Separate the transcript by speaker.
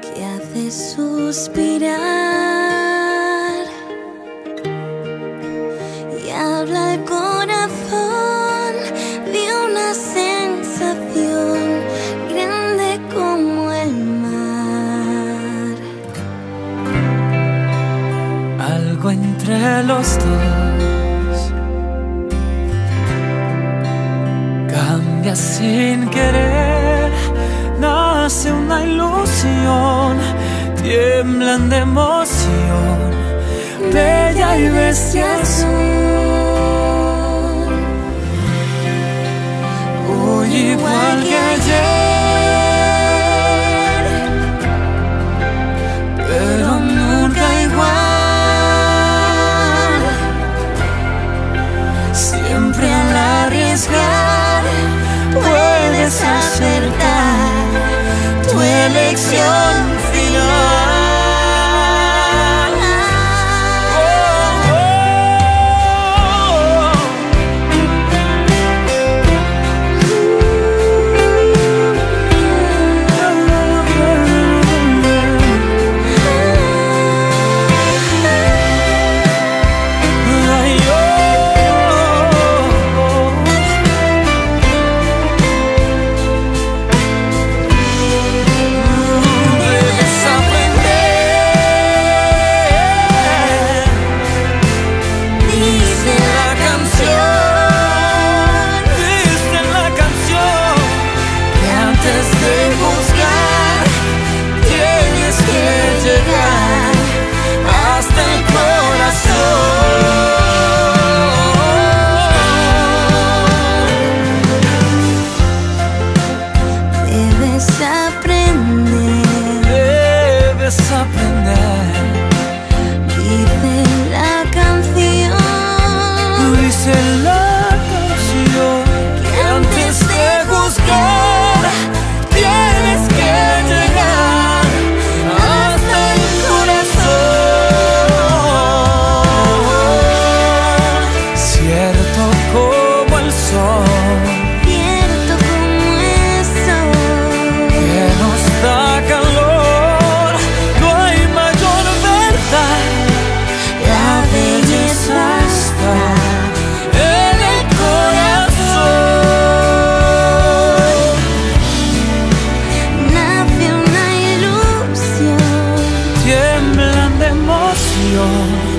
Speaker 1: que hace suspirar y habla el corazón de una sensación grande como el mar.
Speaker 2: Algo entre los dos cambia sin querer, nace una ilusión, tiemblan de emoción, bella y bestia son. 有